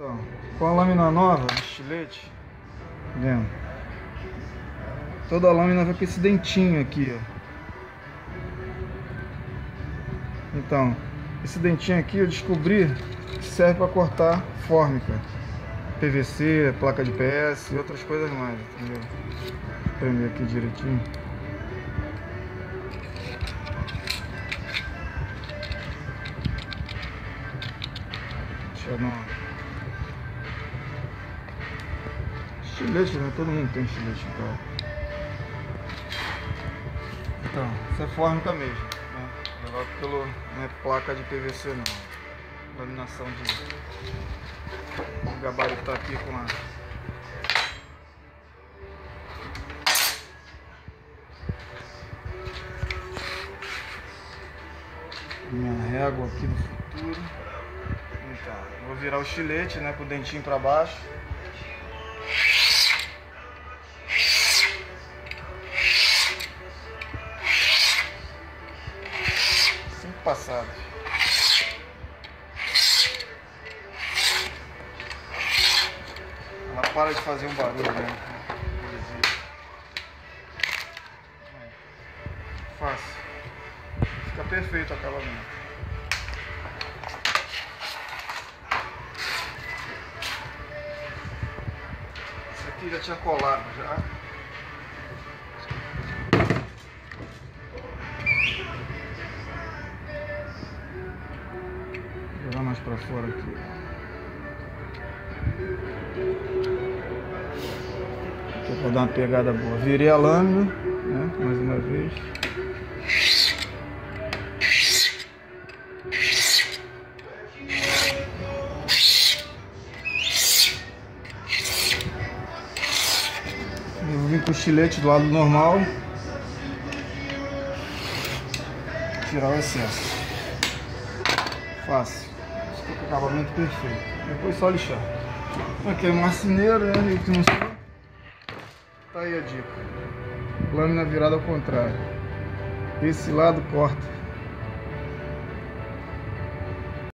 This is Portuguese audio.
Então, com a lâmina nova, estilete, vendo? Toda a lâmina vai com esse dentinho aqui, ó. Então, esse dentinho aqui eu descobri que serve para cortar fórmica, PVC, placa de PS e outras coisas mais, entendeu? Vou prender aqui direitinho. Deixa eu dar uma... Estilete, né? Todo mundo tem estilete em casa. Então, isso é fórmica mesmo, né? Levado pelo, não é placa de PVC não. Laminação de... Vou gabaritar aqui com a... Minha régua aqui do futuro. Então, vou virar o estilete, né? Com o dentinho pra baixo. Passadas. Ela para de fazer um barulho, né? Fácil. Fica perfeito o acabamento. Esse aqui já tinha colado já. Vou mais pra fora aqui. Pra dar uma pegada boa. Virei a lâmina, né? Mais uma vez. Eu vim com o estilete do lado normal. Tirar o excesso. Fácil. Acabamento perfeito. Depois só lixar. Aqui é marceneiro, né? Não. Tá aí a dica. Lâmina virada ao contrário. Esse lado corta.